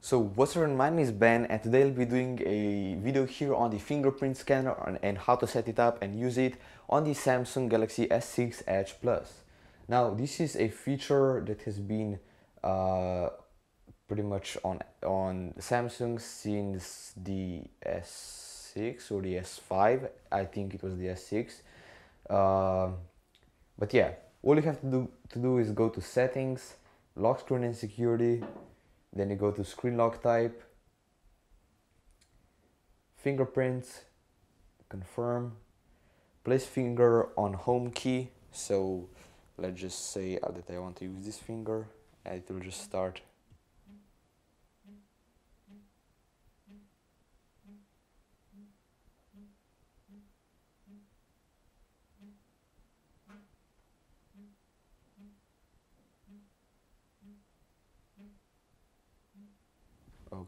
So what's up, my name is Ben and today I'll be doing a video here on the fingerprint scanner and, how to set it up and use it on the Samsung Galaxy S6 Edge Plus. Now this is a feature that has been uh, pretty much on, on Samsung since the S6 or the S5, I think it was the S6. Uh, but yeah, all you have to do, to do is go to settings, lock screen and security, then you go to screen lock type, fingerprints, confirm, place finger on home key. So let's just say uh, that I want to use this finger and it will just start.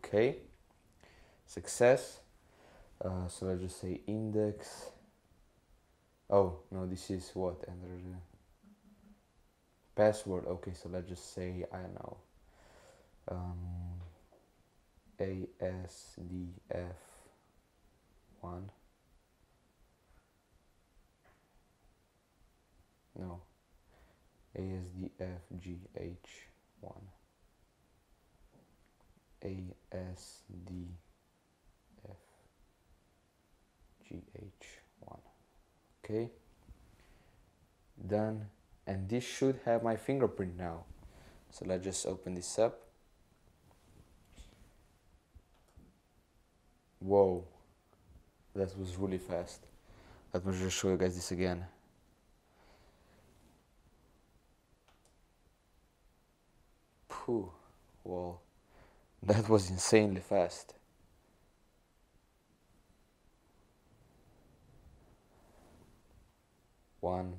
Okay. Success. Uh, so let's just say index. Oh no this is what enter password. Okay so let's just say I know. Um, ASDF1 no. ASDFGH1 a S D F G H 1 okay. Done. And this should have my fingerprint now. So let's just open this up. Whoa. That was really fast. Let me just show you guys this again. Phew, whoa that was insanely fast. One,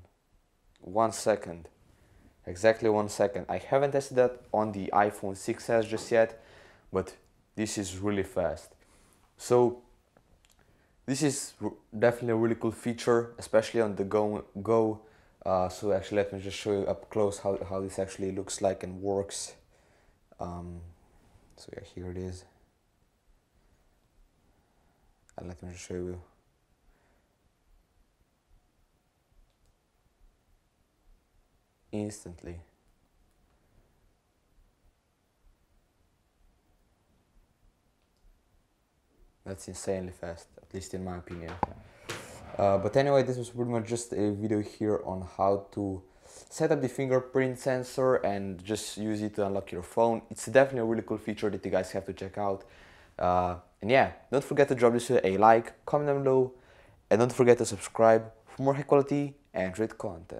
one second, exactly one second. I haven't tested that on the iPhone 6s just yet, but this is really fast. So this is definitely a really cool feature, especially on the Go. Go. Uh, so actually, let me just show you up close how, how this actually looks like and works. Um, so yeah here it is. And let me show you. Instantly. That's insanely fast at least in my opinion. Uh, but anyway this was pretty much just a video here on how to set up the fingerprint sensor and just use it to unlock your phone. It's definitely a really cool feature that you guys have to check out. Uh, and yeah, don't forget to drop this video a like, comment down below, and don't forget to subscribe for more high quality Android content.